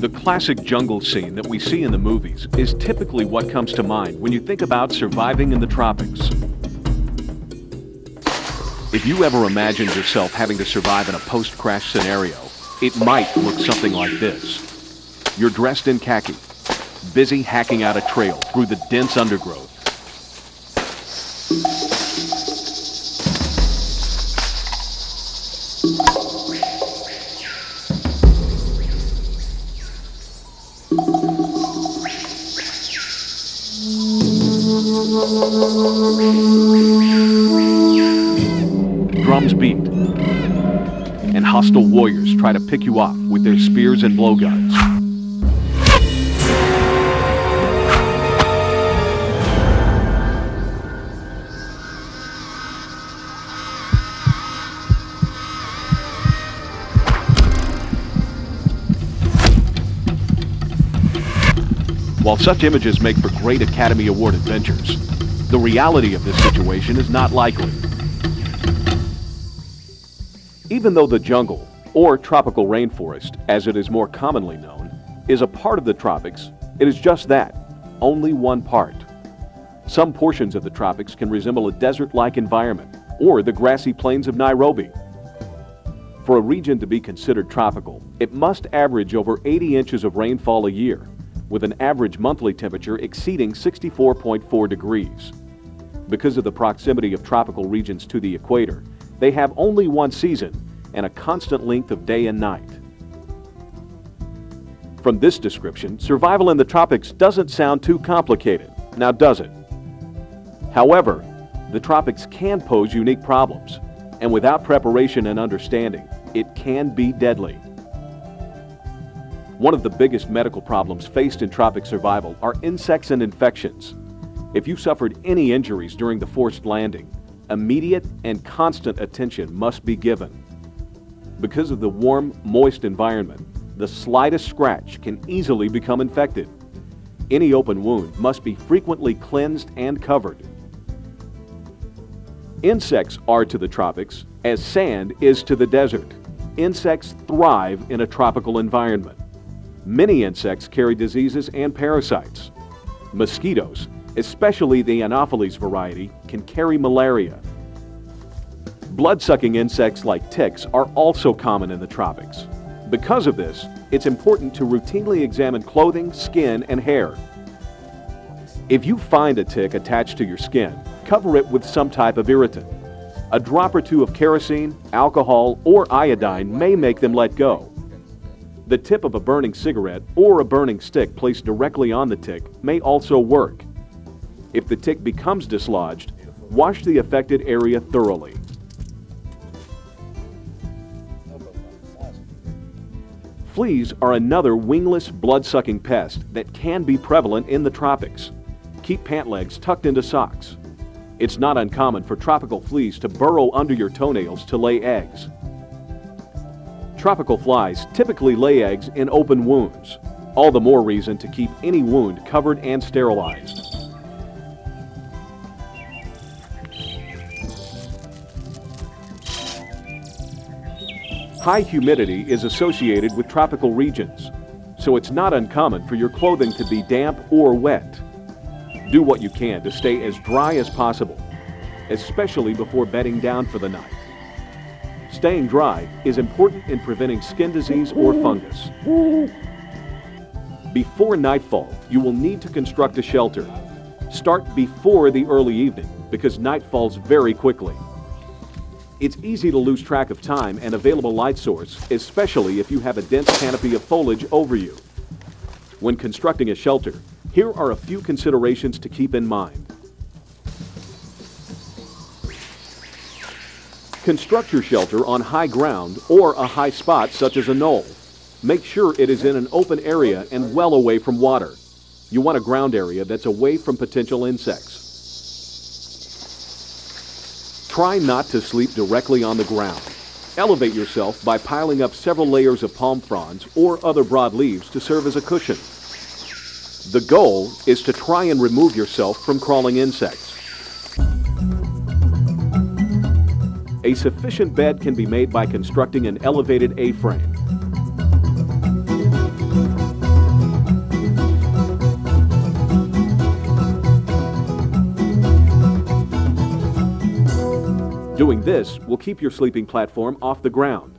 The classic jungle scene that we see in the movies is typically what comes to mind when you think about surviving in the tropics. If you ever imagined yourself having to survive in a post-crash scenario, it might look something like this. You're dressed in khaki, busy hacking out a trail through the dense undergrowth. Drums beat, and hostile warriors try to pick you off with their spears and blowguns. While such images make for great Academy Award adventures, the reality of this situation is not likely. Even though the jungle, or tropical rainforest, as it is more commonly known, is a part of the tropics, it is just that, only one part. Some portions of the tropics can resemble a desert-like environment, or the grassy plains of Nairobi. For a region to be considered tropical, it must average over 80 inches of rainfall a year, with an average monthly temperature exceeding 64.4 degrees. Because of the proximity of tropical regions to the equator, they have only one season and a constant length of day and night. From this description, survival in the tropics doesn't sound too complicated, now does it? However, the tropics can pose unique problems, and without preparation and understanding, it can be deadly. One of the biggest medical problems faced in tropic survival are insects and infections. If you suffered any injuries during the forced landing, immediate and constant attention must be given. Because of the warm, moist environment, the slightest scratch can easily become infected. Any open wound must be frequently cleansed and covered. Insects are to the tropics as sand is to the desert. Insects thrive in a tropical environment. Many insects carry diseases and parasites. Mosquitoes, especially the Anopheles variety, can carry malaria. Blood-sucking insects like ticks are also common in the tropics. Because of this, it's important to routinely examine clothing, skin, and hair. If you find a tick attached to your skin, cover it with some type of irritant. A drop or two of kerosene, alcohol, or iodine may make them let go. The tip of a burning cigarette or a burning stick placed directly on the tick may also work. If the tick becomes dislodged, wash the affected area thoroughly. Fleas are another wingless, blood-sucking pest that can be prevalent in the tropics. Keep pant legs tucked into socks. It's not uncommon for tropical fleas to burrow under your toenails to lay eggs. Tropical flies typically lay eggs in open wounds. All the more reason to keep any wound covered and sterilized. High humidity is associated with tropical regions, so it's not uncommon for your clothing to be damp or wet. Do what you can to stay as dry as possible, especially before bedding down for the night. Staying dry is important in preventing skin disease or fungus. Before nightfall, you will need to construct a shelter. Start before the early evening because night falls very quickly. It's easy to lose track of time and available light source, especially if you have a dense canopy of foliage over you. When constructing a shelter, here are a few considerations to keep in mind. Construct your shelter on high ground or a high spot such as a knoll. Make sure it is in an open area and well away from water. You want a ground area that's away from potential insects. Try not to sleep directly on the ground. Elevate yourself by piling up several layers of palm fronds or other broad leaves to serve as a cushion. The goal is to try and remove yourself from crawling insects. A sufficient bed can be made by constructing an elevated A-frame. Doing this will keep your sleeping platform off the ground.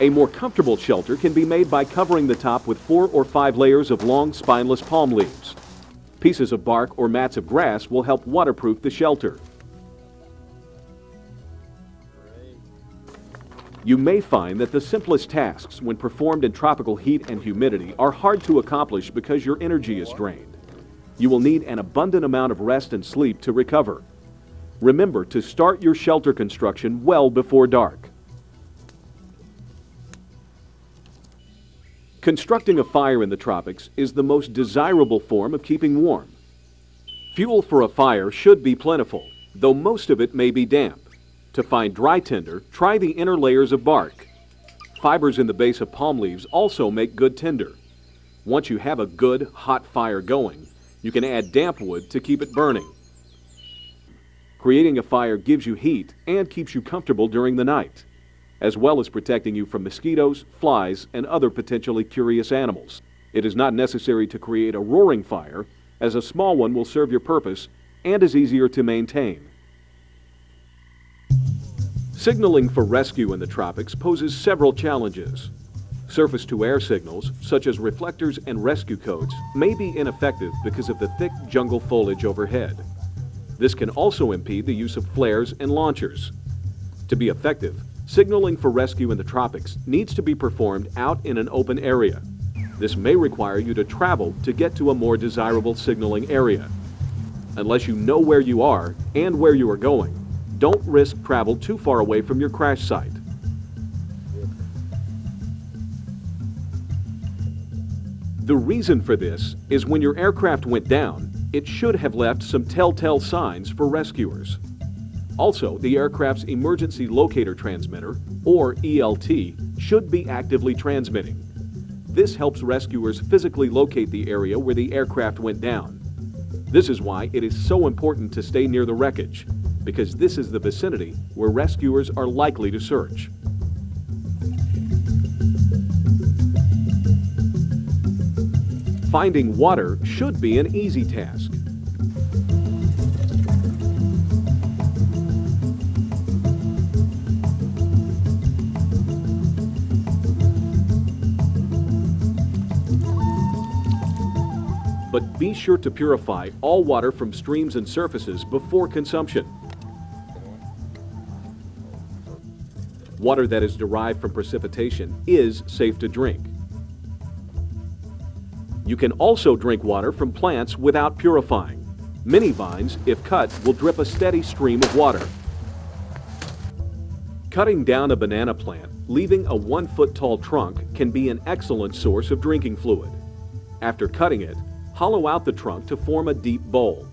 A more comfortable shelter can be made by covering the top with four or five layers of long spineless palm leaves. Pieces of bark or mats of grass will help waterproof the shelter. You may find that the simplest tasks when performed in tropical heat and humidity are hard to accomplish because your energy is drained. You will need an abundant amount of rest and sleep to recover. Remember to start your shelter construction well before dark. Constructing a fire in the tropics is the most desirable form of keeping warm. Fuel for a fire should be plentiful, though most of it may be damp. To find dry tinder, try the inner layers of bark. Fibers in the base of palm leaves also make good tinder. Once you have a good, hot fire going, you can add damp wood to keep it burning. Creating a fire gives you heat and keeps you comfortable during the night as well as protecting you from mosquitoes, flies, and other potentially curious animals. It is not necessary to create a roaring fire, as a small one will serve your purpose and is easier to maintain. Signaling for rescue in the tropics poses several challenges. Surface-to-air signals, such as reflectors and rescue codes, may be ineffective because of the thick jungle foliage overhead. This can also impede the use of flares and launchers. To be effective, Signaling for rescue in the tropics needs to be performed out in an open area. This may require you to travel to get to a more desirable signaling area. Unless you know where you are and where you are going, don't risk travel too far away from your crash site. The reason for this is when your aircraft went down, it should have left some telltale signs for rescuers. Also, the aircraft's emergency locator transmitter, or ELT, should be actively transmitting. This helps rescuers physically locate the area where the aircraft went down. This is why it is so important to stay near the wreckage, because this is the vicinity where rescuers are likely to search. Finding water should be an easy task. but be sure to purify all water from streams and surfaces before consumption. Water that is derived from precipitation is safe to drink. You can also drink water from plants without purifying. Many vines, if cut, will drip a steady stream of water. Cutting down a banana plant, leaving a one foot tall trunk can be an excellent source of drinking fluid. After cutting it, Hollow out the trunk to form a deep bowl.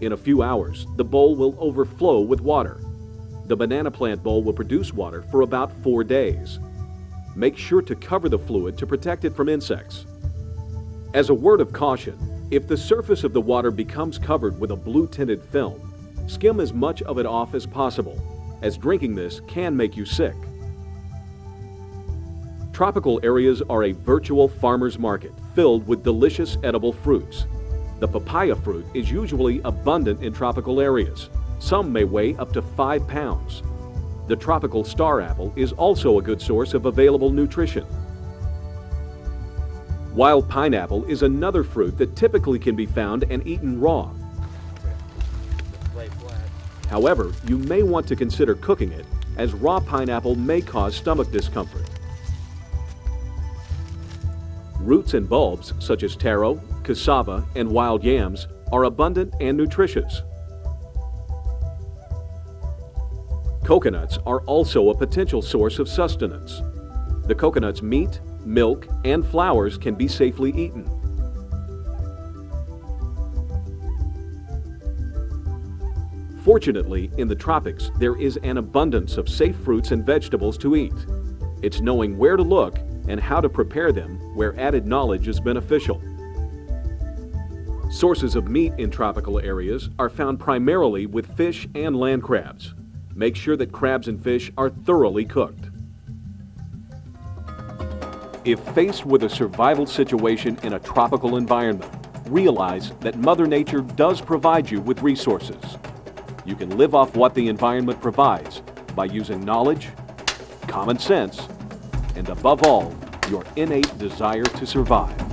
In a few hours, the bowl will overflow with water. The banana plant bowl will produce water for about four days. Make sure to cover the fluid to protect it from insects. As a word of caution, if the surface of the water becomes covered with a blue tinted film, skim as much of it off as possible, as drinking this can make you sick. Tropical areas are a virtual farmer's market filled with delicious edible fruits. The papaya fruit is usually abundant in tropical areas. Some may weigh up to 5 pounds. The tropical star apple is also a good source of available nutrition. Wild pineapple is another fruit that typically can be found and eaten raw. However, you may want to consider cooking it, as raw pineapple may cause stomach discomfort. Roots and bulbs, such as taro, cassava, and wild yams, are abundant and nutritious. Coconuts are also a potential source of sustenance. The coconut's meat, milk, and flowers can be safely eaten. Fortunately, in the tropics, there is an abundance of safe fruits and vegetables to eat. It's knowing where to look and how to prepare them where added knowledge is beneficial. Sources of meat in tropical areas are found primarily with fish and land crabs. Make sure that crabs and fish are thoroughly cooked. If faced with a survival situation in a tropical environment, realize that Mother Nature does provide you with resources. You can live off what the environment provides by using knowledge, common sense, and above all, your innate desire to survive.